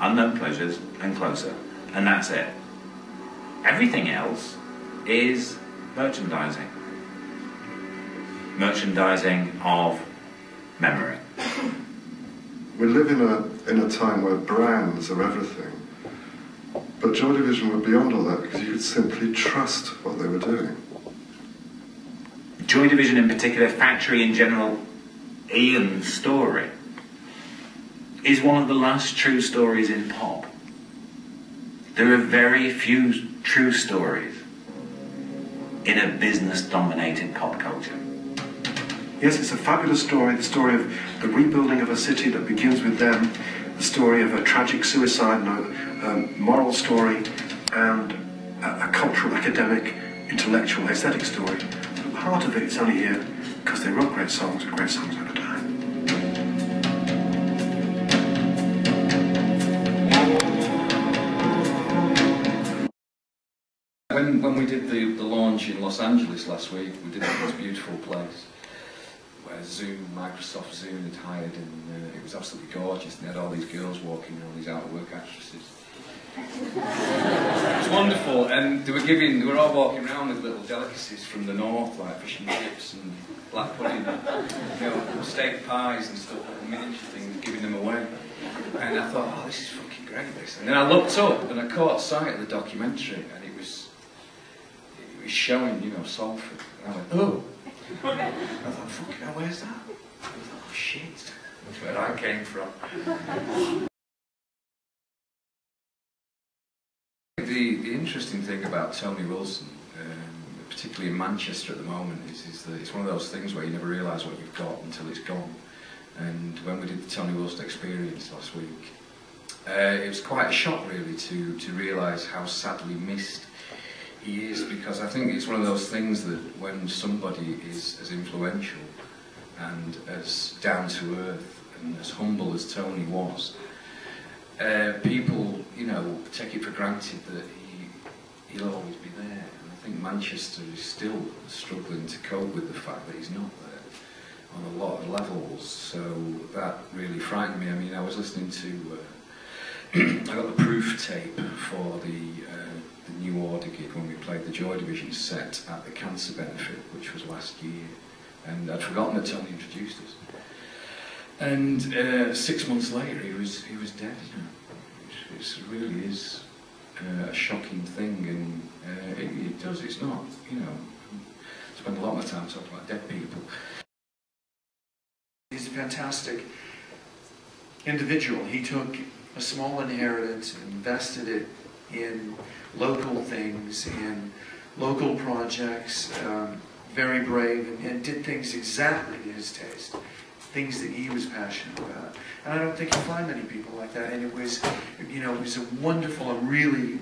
unknown pleasures, and closer. And that's it. Everything else is merchandising. Merchandising of memory. We live in a, in a time where brands are everything. But Joy Division were beyond all that because you could simply trust what they were doing. Joy Division in particular, Factory in general, Ian's story is one of the last true stories in pop. There are very few true stories in a business dominated pop culture. Yes, it's a fabulous story, the story of the rebuilding of a city that begins with them, the story of a tragic suicide and a um, moral story, and a, a, cultural, academic, intellectual, aesthetic story. But heart of it is only here because they wrote great songs and great songs we did the, the launch in Los Angeles last week, we did it in this beautiful place where Zune, Microsoft Zune had hired, and uh, it was absolutely gorgeous. And they had all these girls walking, all these out-of-work actresses. it was wonderful, and they were giving, they were all walking around with little delicacies from the north, like fish and chips and black pudding, you know, steak pies and stuff, and miniature things, giving them away. And I thought, oh, this is fucking great, this. And then I looked up and I caught sight of the documentary, and it was, showing, you know, Salford. And I went, oh. I thought, fuck, where's that? I thought, oh shit, that's where I came from. The, the interesting thing about Tony Wilson, um, particularly in Manchester at the moment, is, is that it's one of those things where you never realise what you've got until it's gone. And when we did the Tony Wilson experience last week, uh, it was quite a shock really to, to realise how sadly missed he is because I think it's one of those things that when somebody is as influential and as down to earth and as humble as Tony was, uh, people, you know, take it for granted that he, he'll always be there. And I think Manchester is still struggling to cope with the fact that he's not there on a lot of levels. So that really frightened me. I mean, I was listening to, uh, I got the proof tape for the uh, the New Order gig when we played the Joy Division set at the Cancer Benefit, which was last year. And I'd forgotten that Tony introduced us. And uh, six months later, he was he was dead. It, really is uh, a shocking thing, and uh, it, it, does. It's not. You know, I spend a lot of time talking about dead people. He's a fantastic individual. He took a small inheritance, invested it in local things, in local projects, um, very brave, and, and, did things exactly to his taste, things that he was passionate about. And I don't think you find many people like that. And it was, you know, it was a wonderful. I'm really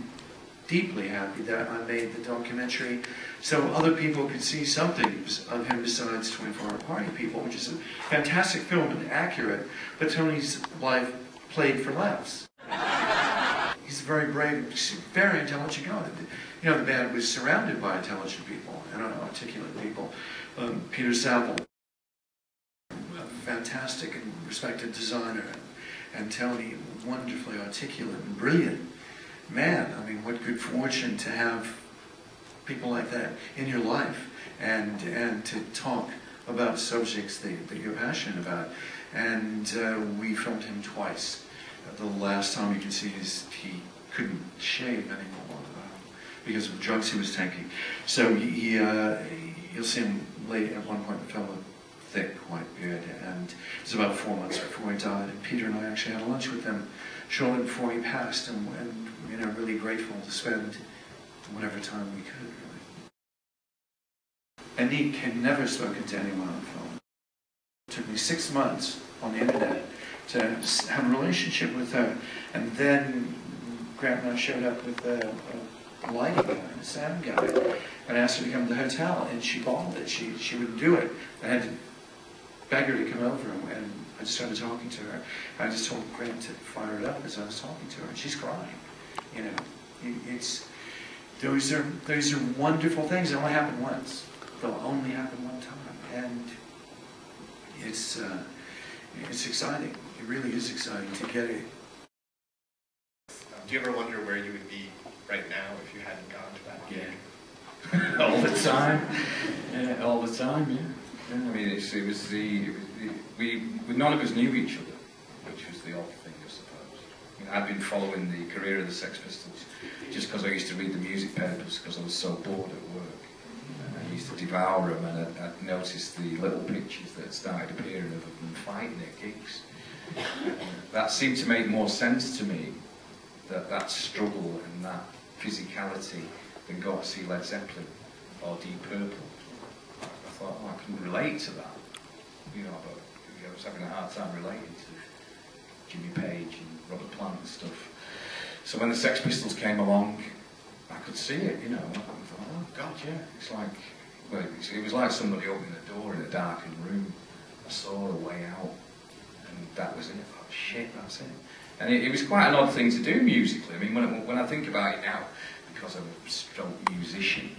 deeply happy that I made the documentary so other people could see something of him besides 24 Hour Party People, which is a fantastic film and accurate, but Tony's life played for laughs he's a very brave, very intelligent guy. You know, the band was surrounded by intelligent people and articulate people. Um, Peter Saville, a fantastic and respected designer, and Tony, wonderfully articulate and brilliant man. I mean, what good fortune to have people like that in your life and and to talk about subjects that, that you're passionate about. And uh, we filmed him twice the last time you can see is he couldn't shave anymore um, because of drugs he was taking. So he, he uh, you'll see him late at one point in the with thick white beard, and it was about four months before he died. And Peter and I actually had lunch with him shortly before he passed, and, and you know, really grateful to spend whatever time we could. Really. Annik had never spoken to anyone on the phone. It took me six months on the internet to have a relationship with her. And then Grant and I showed up with a, a lighting guy, a sound guy, and asked her to come to the hotel, and she bawled it. She, she wouldn't do it. I had to beg her to come over, and I just started talking to her. I just told Grant to fire it up as I was talking to her, and she's crying. You know, it's those are those are wonderful things. They only happen once. They'll only happen one time, and it's uh, it's exciting. It really is exciting to get it um, do you ever wonder where you would be right now if you hadn't gone to that gig? Yeah. all the time. Yeah, all the time, yeah. yeah I mean, it's, it was the, it was the we, we, none of us knew each other, which was the odd thing, I suppose. I mean, I'd been following the career of the Sex Pistols just because I used to read the music papers because I was so bored at work. I used to devour them and I'd, I'd noticed the little pictures that started appearing of them fighting at gigs. That seemed to make more sense to me, that, that struggle and that physicality than go to see Led Zeppelin or Deep Purple. I thought, oh, I couldn't relate to that. You know, but I was having a hard time relating to Jimmy Page and Robert Plant and stuff. So when the Sex Pistols came along, I could see it, you know. I thought, oh, God, yeah. It's like, well, it was like somebody opening a door in a darkened room. I saw a way out, that was it. Oh, shit, that's it. And it, it was quite an odd thing to do musically. I mean, when when I think about it now, because I'm a stroke musician,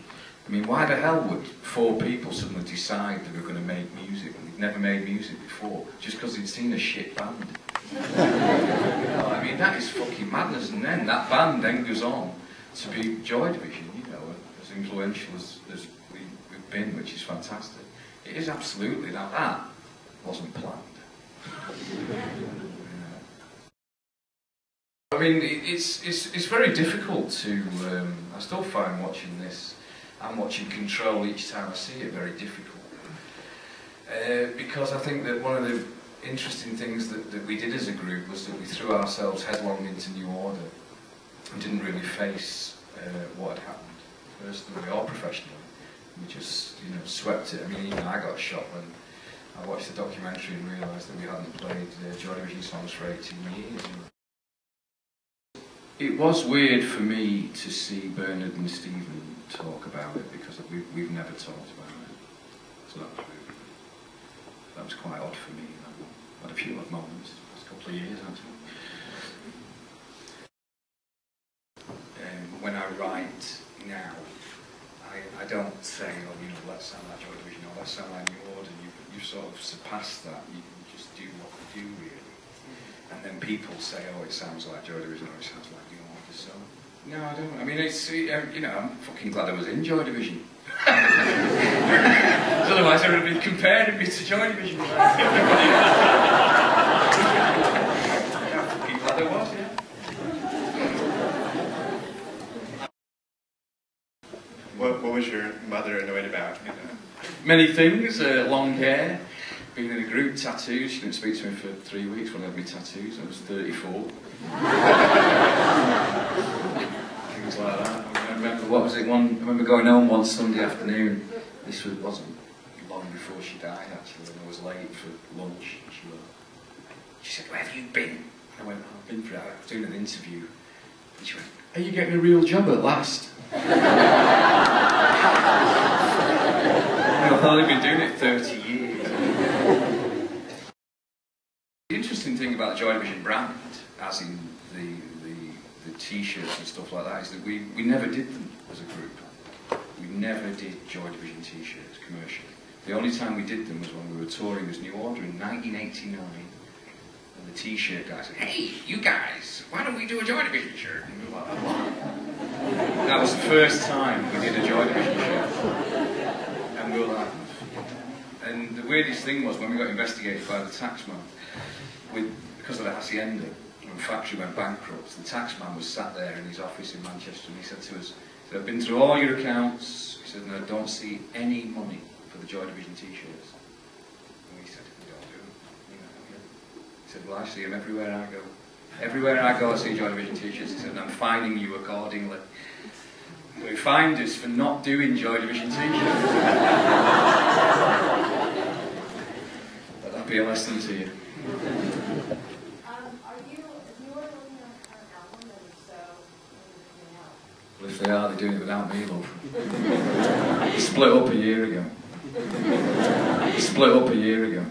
I mean, why the hell would four people suddenly decide they were going to make music when they'd never made music before, just because they'd seen a shit band? you know, I mean, that is fucking madness. And then that band then goes on to be Joy Division, you know, as influential as, as we, have been, which is fantastic. It is absolutely, now that wasn't planned. I mean, it's, it's, it's very difficult to, um, I still find watching this and watching Control each time I see it very difficult. Uh, because I think that one of the interesting things that, that we did as a group was that we threw ourselves headlong into New Order and didn't really face uh, what had happened personally or professionally. We just, you know, swept it. I mean, even I got shot when I watched the documentary and realised that we hadn't played uh, Joy Division songs for 18 years. It was weird for me to see Bernard and Stephen talk about it because we, we've never talked about it. So that was, really, that was quite odd for me. I've had a few odd moments the last couple of years actually. Um, when I write now, I, Don't oh, you know, let's like Joy Division or let's like New Order. You, you sort of surpass that. You can just do what you do, really. Mm-hmm. And then people say, oh, it sounds like Joy Division or it sounds like New Order. So, no, I don't. I mean, it's, you know, I'm fucking glad I was in Joy Division. Otherwise, I would have been comparing me to Joy Division. What, what was your mother annoyed about? Many things, uh, long hair, being in a group, tattoos. She didn't speak to me for three weeks when I had my tattoos. I was 34. things like that. I remember, what was it, one, I remember going home one Sunday afternoon. This was, wasn't long before she died, actually, and I was late for lunch. She, she said, where have you been? I went, I've been for, I was doing an interview. And she went, are you getting a real job at last? I thought I'd been doing it 30 years. the interesting thing about the Joy Division brand, as in the, the, the t-shirts and stuff like that, is that we, we never did them as a group. We never did Joy Division t-shirts commercially. The only time we did them was when we were touring as New Order in 1989. And the t-shirt guy said, hey, you guys, why don't we do a Joy Division shirt? And we were like, what? That was the first time we did a Joy Division shirt. And we were like, and the weirdest thing was when we got investigated by the taxman, with, because of the Hacienda, when the factory went bankrupt, the taxman was sat there in his office in Manchester and he said to us, said, I've been through all your accounts, he said, and I don't see any money for the Joy Division t-shirts. And we said, we don't do know, He said, well, I see them everywhere I go. Everywhere I go, I see Joy Division t-shirts. And I'm finding you accordingly. We find us for not doing Joy Division t-shirts. Let that be a lesson to you. Um, are you, if you are looking at an album so. Well, if they are, they're doing it without me, love. split up a year ago. split up a year ago.